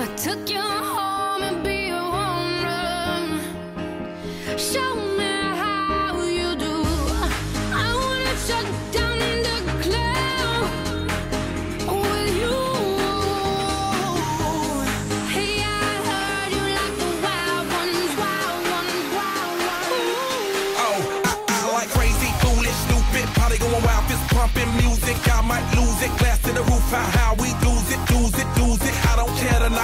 I took you home and be a show me how you do. I wanna shut down the with you. I heard you like the wild ones, wild ones, wild ones. Oh, I, like crazy, foolish, stupid, going wild, pumping music. I might lose it, glass to the roof, how high